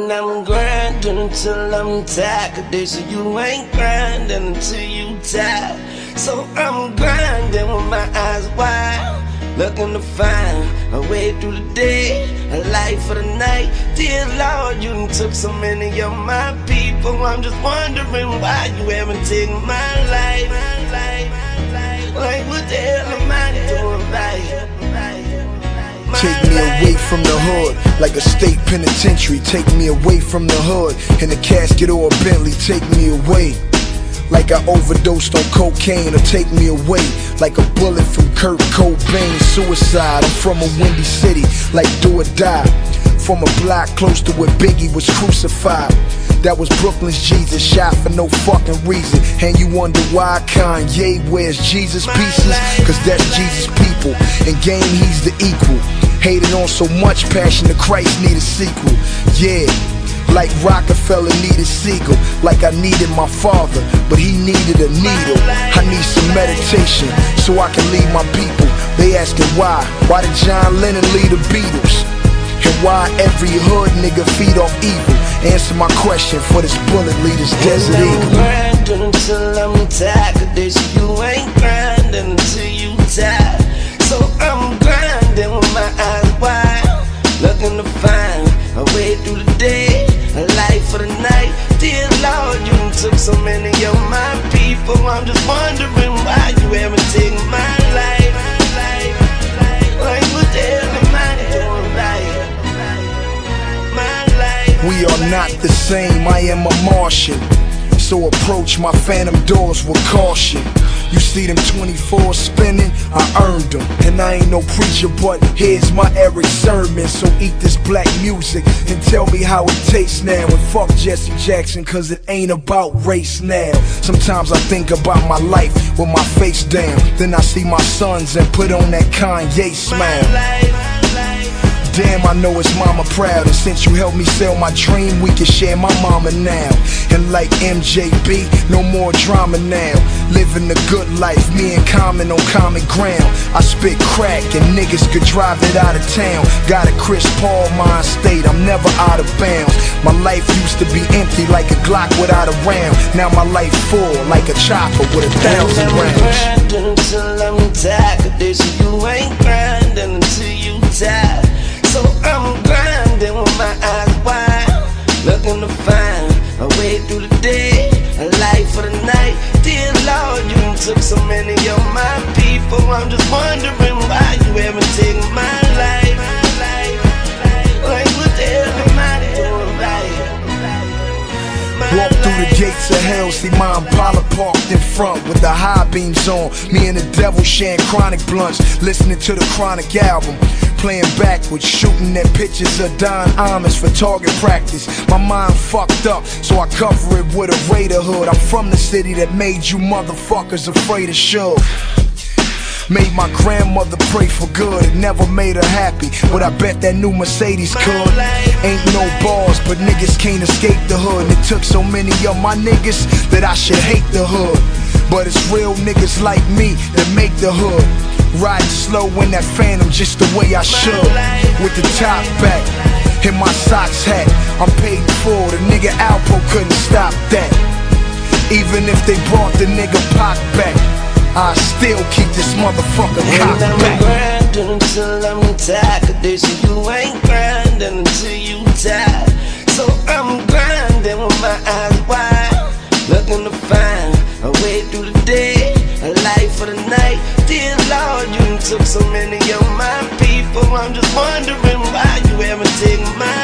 And I'm grinding until I'm tired. They you ain't grinding until you tired. So I'm grinding with my eyes wide. Looking to find a way through the day, a life for the night. Dear Lord, you done took so many of my people. I'm just wondering why you haven't taken my life. Like, what the hell am I doing right? Take me away from the hood, like a state penitentiary. Take me away from the hood, in a casket or a Bentley. Take me away. Like I overdosed on cocaine, or take me away. Like a bullet from Kurt Cobain. Suicide, I'm from a windy city, like do or die. From a block close to where Biggie was crucified. That was Brooklyn's Jesus, shot for no fucking reason. And you wonder why Kanye wears Jesus pieces? Cause that's Jesus'. In game, he's the equal. Hated on so much, Passion of Christ need a sequel. Yeah. Like Rockefeller needed Siegel, like I needed my father, but he needed a needle. I need some meditation so I can lead my people. They asking why? Why did John Lennon lead the Beatles? And why every hood nigga feed off evil? Answer my question for this bullet leader's desert eagle. grinding until I'm tired. Cause you ain't grinding until you tired. I'm grinding with my eyes wide. Looking to find a way through the day, a life for the night. Dear Lord, you took so many of my people. I'm just wondering why you doing right? My life. We are not the same, I am a Martian. So approach my phantom doors with caution. You see them 24 spinning, I earned them. And I ain't no preacher, but here's my Erick Sermon. So eat this black music and tell me how it tastes now. And fuck Jesse Jackson, cause it ain't about race now. Sometimes I think about my life with my face down. Then I see my sons and put on that Kanye smile. Damn, I know it's mama proud. And since you helped me sell my dream, we can share my mama now. And like MJB, no more drama now. Living the good life, me and Common on common ground. I spit crack and niggas could drive it out of town. Got a Chris Paul mind state, I'm never out of bounds. My life used to be empty like a Glock without a round. Now my life full like a chopper with a thousand rounds. until I'm tired. You ain't Walk through the gates of hell, see my Impala parked in front with the high beams on. Me and the devil sharing chronic blunts, listening to the chronic album. Playing backwards, shooting at pictures of Don Imus for target practice. My mind fucked up, so I cover it with a Raider hood. I'm from the city that made you motherfuckers afraid of Suge. Made my grandmother pray for good. It never made her happy, but I bet that new Mercedes could. Ain't no bars, but niggas can't escape the hood. And it took so many of my niggas that I should hate the hood. But it's real niggas like me that make the hood. Riding slow in that phantom just the way I should. With the top back and my socks hat. I'm paid for. The nigga Alpo couldn't stop that. Even if they brought the nigga Pac back, I still keep this motherfucker And cocked I'm back. grinding until I'm tired. Cause they say you ain't grinding until you tired. So I'm grinding with my eyes wide. Looking to find a way through the day, a life for the night. Dear Lord, you took so many of my people. I'm just wondering why you haven't taken my